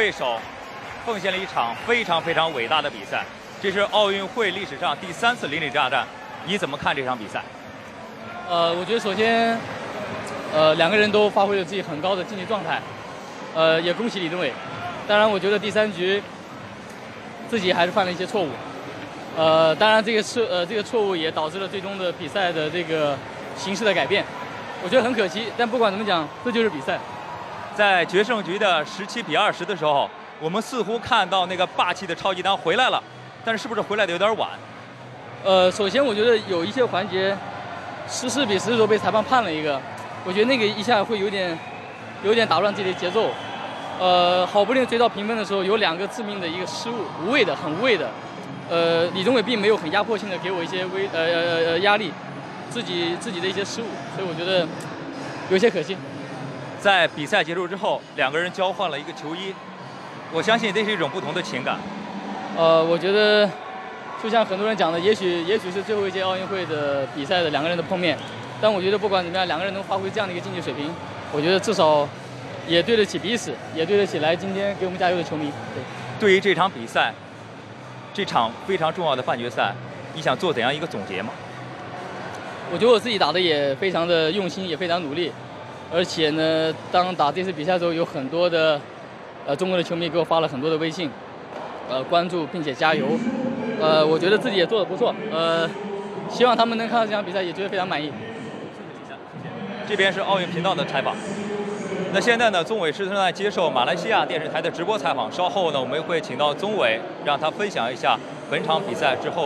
对手奉献了一场非常非常伟大的比赛，这是奥运会历史上第三次邻里大战，你怎么看这场比赛？呃，我觉得首先，呃，两个人都发挥了自己很高的竞技状态，呃，也恭喜李宗伟。当然，我觉得第三局自己还是犯了一些错误，呃，当然这个是呃这个错误也导致了最终的比赛的这个形式的改变，我觉得很可惜。但不管怎么讲，这就是比赛。在决胜局的十七比二十的时候，我们似乎看到那个霸气的超级丹回来了，但是是不是回来的有点晚？呃，首先我觉得有一些环节十四比十的时候被裁判判了一个，我觉得那个一下会有点有点打乱自己的节奏。呃，好不容易追到平分的时候，有两个致命的一个失误，无谓的，很无谓的。呃，李宗伟并没有很压迫性的给我一些威呃呃呃压力，自己自己的一些失误，所以我觉得有些可惜。在比赛结束之后，两个人交换了一个球衣，我相信这是一种不同的情感。呃，我觉得就像很多人讲的，也许也许是最后一届奥运会的比赛的两个人的碰面，但我觉得不管怎么样，两个人能发挥这样的一个竞技水平，我觉得至少也对得起彼此，也对得起来今天给我们加油的球迷。对，对于这场比赛，这场非常重要的半决赛，你想做怎样一个总结吗？我觉得我自己打的也非常的用心，也非常努力。而且呢，当打这次比赛的时候，有很多的呃中国的球迷给我发了很多的微信，呃关注并且加油，呃我觉得自己也做的不错，呃希望他们能看到这场比赛也觉得非常满意。谢谢这边是奥运频道的采访。那现在呢，宗伟是正在接受马来西亚电视台的直播采访，稍后呢我们会请到宗伟，让他分享一下本场比赛之后。